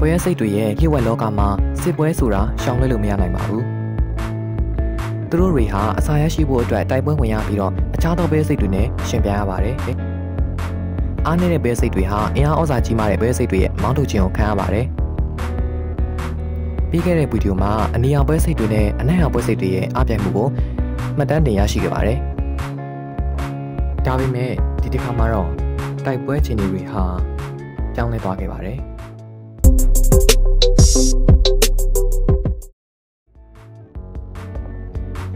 ပွဲရစိတ်တွေရဲ့လျှို့ဝှက်လောကမှာစစ်ပွဲဆိုတာရှောင်လွှဲလို့မရနိုင်ပါဘူးသူတို့တွေဟာအစာရရှိဖို့အတွက်တိုက်ပွဲဝင်ရပြီးတော့အခြားသောဘဲစိတ်တွေနဲ့ရှင်ပြိုင်ရပါတယ်အားနေတဲ့ဘဲစိတ်တွေဟာအင်အားဩဇာကြီးမားတဲ့ဘဲစိတ်တွေရဲ့မောင်းထုတ်ခြင်းကိုခံရပါတယ်ပြီးခဲ့တဲ့ဗီဒီယိုမှာအနီရောင်ပွဲစိတ်တွေနဲ့အနက်ရောင်ပွဲစိတ်တွေရဲ့အပြိုင်မှုကိုမှတ်တမ်းတင်ရရှိခဲ့ပါတယ်ဒါပေမဲ့ဒီတစ်ခါမှာတော့တိုက်ပွဲခြေအနေတွေဟာပြောင်းလဲသွားခဲ့ပါတယ်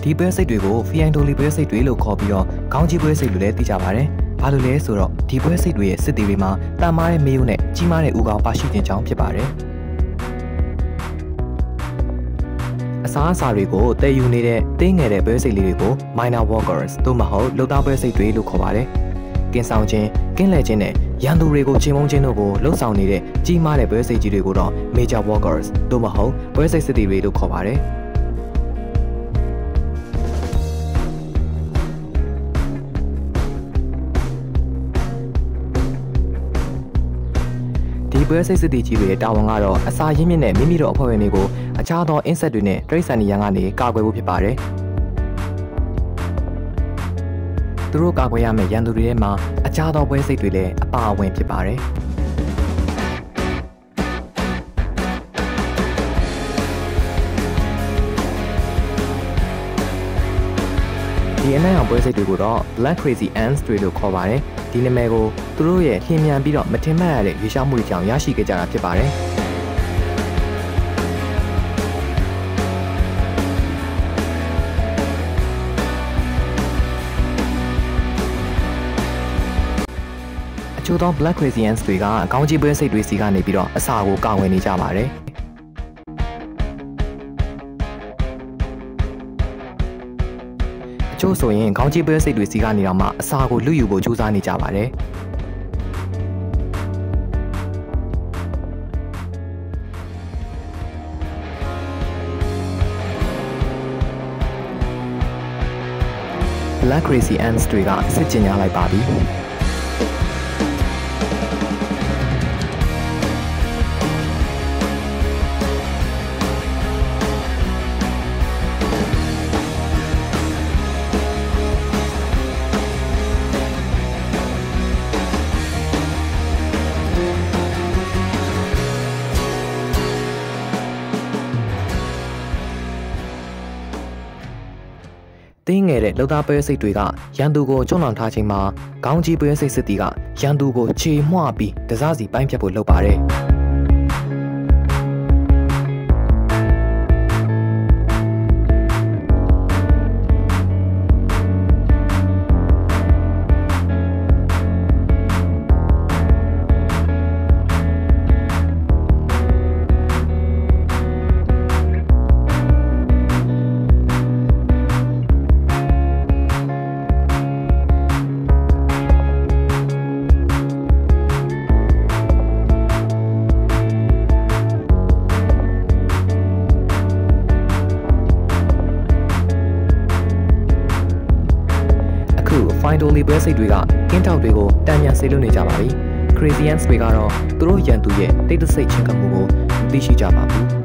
ဒီပွဲစိတ်တွေကိုဖီအိုင်ဒိုလီပွဲစိတ်တွေလို့ခေါ်ပြီးတော့ခေါင်းကြီးပွဲစိတ်လို့လည်းသိကြပါတယ်။ဘာလို့လဲဆိုတော့ဒီပွဲစိတ်တွေရဲ့စစ်သေးတွေမှာတာမားတဲ့မေးယုံနဲ့ကြီးမားတဲ့ဥကောင်ပါရှိခြင်းကြောင့်ဖြစ်ပါတယ်။အစားအစာတွေကိုတည်ယူနေတဲ့တင်းငယ်တဲ့ပွဲစိတ်လေးတွေကို minor walkers သို့မဟုတ်လုံသားပွဲစိတ်တွေလို့ခေါ်ပါတယ်။ကင်းဆောင်ခြင်းကင်းလဲခြင်းနဲ့ ရန်သူတွေကိုချိန်မုံခြင်းတို့ကိုလှုပ်ဆောင်နေတဲ့ကြီးမားတဲ့ပွဲစိတ်ကြီးတွေကိုတော့ major walkers သို့မဟုတ်ပွဲစိတ်စစ်တီတွေလို့ခေါ်ပါတယ်။ဒီပွဲစိတ်စစ်တီကြီးတွေရဲ့တာဝန်ကတော့အစာရင်းမြစ်နဲ့မိမိတို့အဖွဲ့ဝင်တွေကိုအခြားသော insect တွေနဲ့တိရစ္ဆာန်တွေရန်ကနေကာကွယ်ဖို့ဖြစ်ပါတယ်။ သူတို့ကာကွယ်ရမယ့်ရန်သူတွေထဲမှာအခြားသောပွဲစိတ်တွေလည်းအပါအဝင်ဖြစ်ပါတယ်။ဒီအနက်အောင်ပွဲစိတ်တွေကိုတော့ Black Crazy Ants တွေလို့ခေါ်ပါတယ်။ဒီနာမည်ကိုသူတို့ရဲ့လျင်မြန်ပြီးတော့မထင်မှတ်ရတဲ့ရွေးချယ်မှုတွေကြောင့်ရရှိခဲ့ကြတာဖြစ်ပါတယ်။ ချို့သော Black Crazians တွေကခေါင်းကြီးပွဲစိတ်တွေစီကနေပြီးတော့အစာကိုကာဝယ်နေကြပါတယ်။အချို့ဆိုရင်ခေါင်းကြီးပွဲစိတ်တွေစီကနေတော့မှအစာကိုလူယူဖို့ကြိုးစားနေကြပါတယ်။ Black Crazy Ants တွေကစစ်ကျင်ညာလိုက်ပါပြီ။ တင်းငယ်တဲ့လောက်သားပွဲစိတ်တွေကရန်သူကိုကျွလွန်ထားချိန်မှာခေါင်းကြီးပွဲစိတ်စစ်တီကရန်သူကိုခြေမွှပြီးတစားစီပိုင်းဖြတ်ဖို့လုပ်ပါတယ်။ အခု finally ပွဲစိတ်တွေကကင်းထောက်တွေကိုတန်ပြန်ဆေးလွတ်နေကြပါပြီ။ Crazians တွေကတော့သူတို့ရန်သူရဲ့တိတ်တဆိတ်ချင်းကမှုကိုမသိရှိကြပါဘူး။။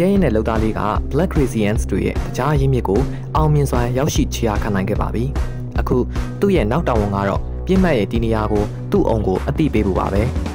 ရဲရင်တဲ့လောက်သားလေးက Black Crazians တို့ရဲ့ကြားရင်းမြစ်ကိုအောင်မြင်စွာရောက်ရှိချရာခံနိုင်ခဲ့ပါပြီ။အခုသူ့ရဲ့နောက်တာဝန်ကတော့ပြစ်မှတ်ရဲ့ဒီနေရာကိုသူ့အောင်ကိုအတိပေးဖို့ပါပဲ။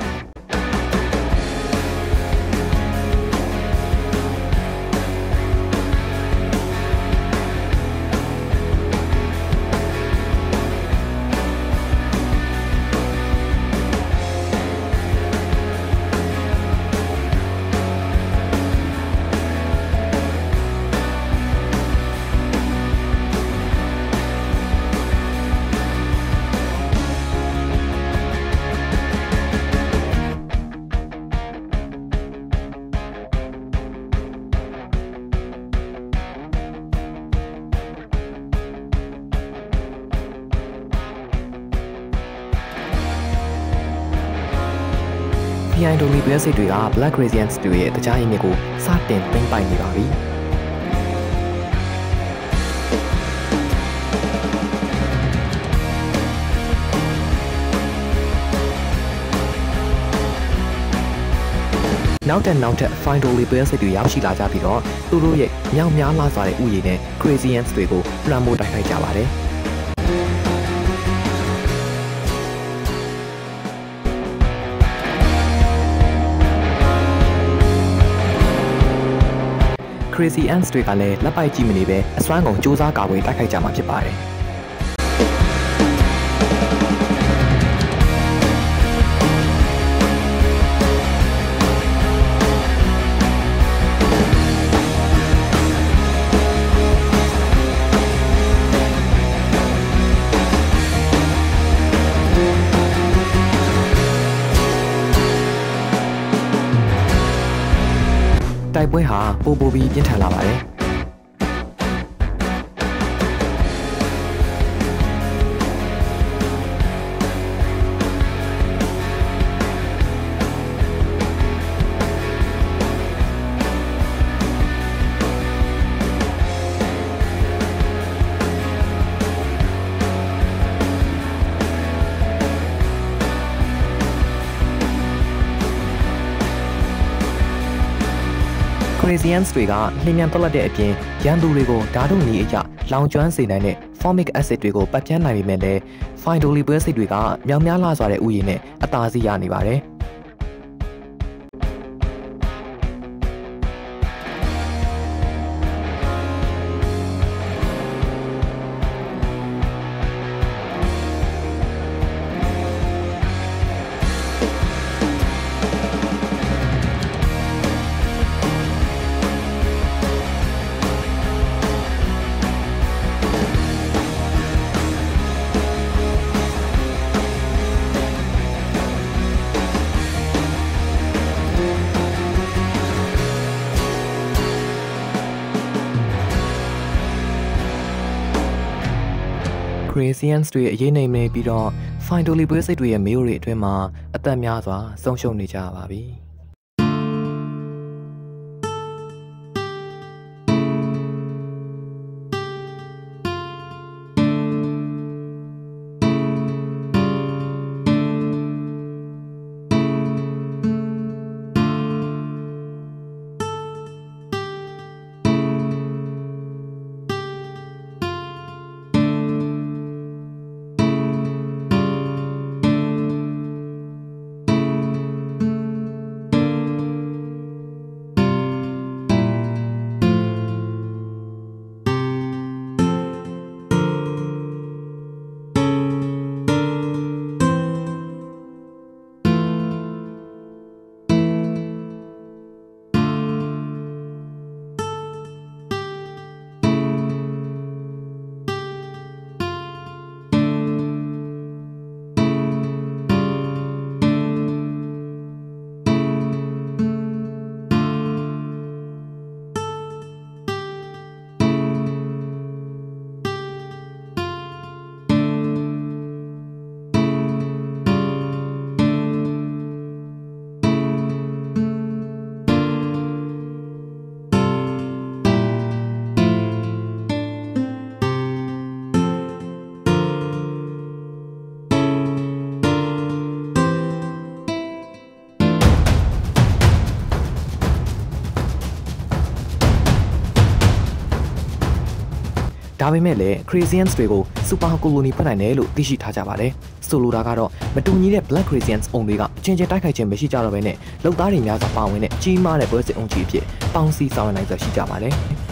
PI ဒိုမီဘဲစိတ်တွေက Black Radiance တွေရဲ့တခြားရင်းမြစ်ကိုစတင်သိမ်းပိုက်နေပါပြီ။နောက်တက်နောက်ထပ် final level စိတ်တွေရောက်ရှိလာကြပြီးတော့သူတို့ရဲ့မြောက်များလာစွာတဲ့ဥယျာဉ်နဲ့ crazians တွေကိုလွှမ်းမိုးတိုက်ခိုက်ကြပါတယ်။ Crazy Ants တွေကလည်းလက်ပိုက်ကြည့်မနေပဲအစွမ်းကုန်စူးစမ်းကာဝေးတိုက်ခိုက်ကြမှာဖြစ်ပါတယ်။။ တိုက်ပွဲဟာပိုပိုပြီးပြင်းထန်လာပါတယ်။ Crazians တွေကလျင်မြန်တက်လက်တဲ့အပြင်ရန်သူတွေကိုဓာတုနီအကြလောင်ကျွမ်းစေနိုင်တဲ့ formic acid တွေကိုပတ်ပြန်းနိုင်ပေမဲ့လည်း Findolly ပွဲစိတ်တွေကမြောင်များလာစွာတဲ့ဥယျာဉ်နဲ့အသာစီးရနေပါတယ်။ Crazians တွေရဲ့အရေးနေနေပြီးတော့ Findolly ပွဲစိတ်တွေရဲ့မေးတွေအတွင်းမှာအသက်များစွာဆုံးရှုံးနေကြပါပြီ။။ ဒါပေမဲ့လည်း Crazians တွေကို Super Colony ဖွင့်နိုင်တယ်လို့သိရှိထားကြပါတယ်။ဆိုလိုတာကတော့မတူညီတဲ့ Black Crazians အုံတွေကအချင်းချင်းတိုက်ခိုက်ခြင်းမရှိကြတော့ဘဲနဲ့လုံသားတွေများစွာပါဝင်တဲ့ကြီးမားတဲ့ပွဲစစ်အုံကြီးအဖြစ်ပေါင်းစည်းဆောင်ရွက်နိုင်စွာရှိကြပါတယ်။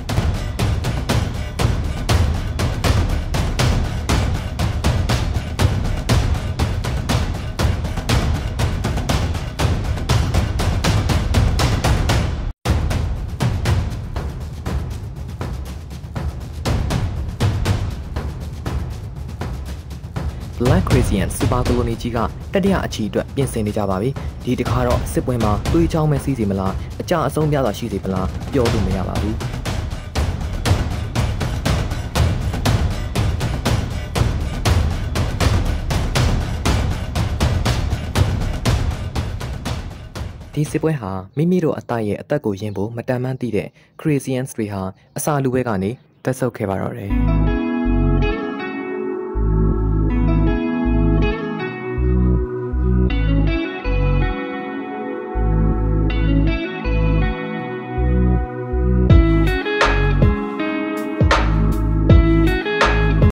Black Crazian Super Colony ကြီးကတတိယအချီအတွက်ပြင်ဆင်နေကြပါပြီ။ဒီတစ်ခါတော့စစ်ပွဲမှာသွေးချောင်းမဲ့စီးစီမလားအကြအဆုံးပြစွာရှိစီမလားပြောလို့မရပါဘူး။ဒီစစ်ပွဲဟာမိမိတို့အသက်ရဲ့အသက်ကိုယင်ဖို့မတန်မှန်းသိတဲ့ Crazians တွေဟာအစာလူဘဲကနေတက်ဆုပ်ခဲ့ပါတော့တယ်